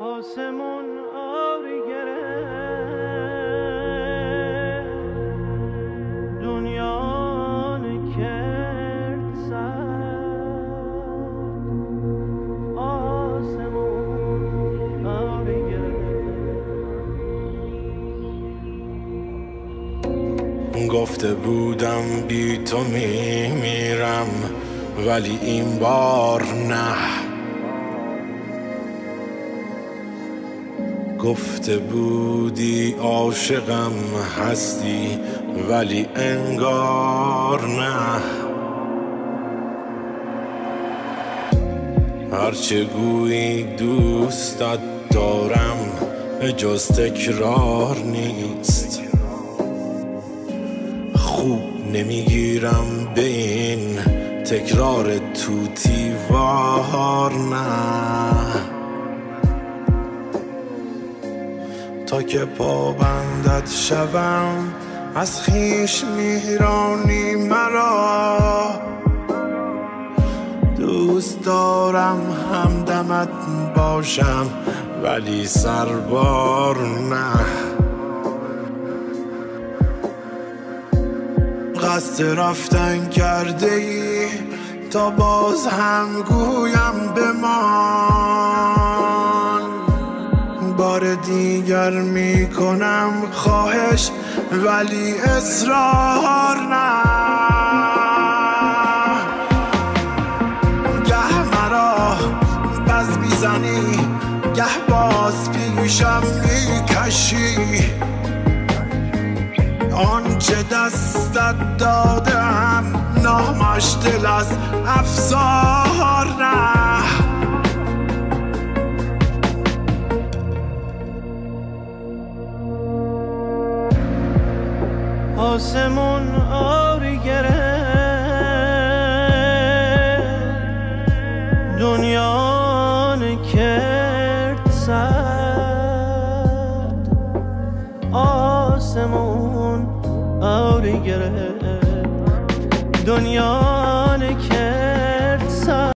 آسمون آری گرفت دنیا کرد سر آسمون آری گرفت گفته بودم بی تو میمیرم ولی این بار نه. گفته بودی عاشقم هستی ولی انگار نه. هرچه گویی دوستت دارم جز تکرار نیست. خوب نمی‌گیرم به این تکرار توتی وار نه. تا که پابندت شوم از خیش میرانی مرا. دوست دارم همدمت باشم ولی سربار نه. قصد رفتن کرده ای تا باز هم گویم بمان دیگر می‌کنم خواهش ولی اصرار نه. گه مرا بز می‌زنی گه باز پیشم می‌کشی. آنچه دستت دادم نامش دل از افسار نه. آسمون آری گرفت دنیا کرد سرد. آسمون آری گرفت دنیا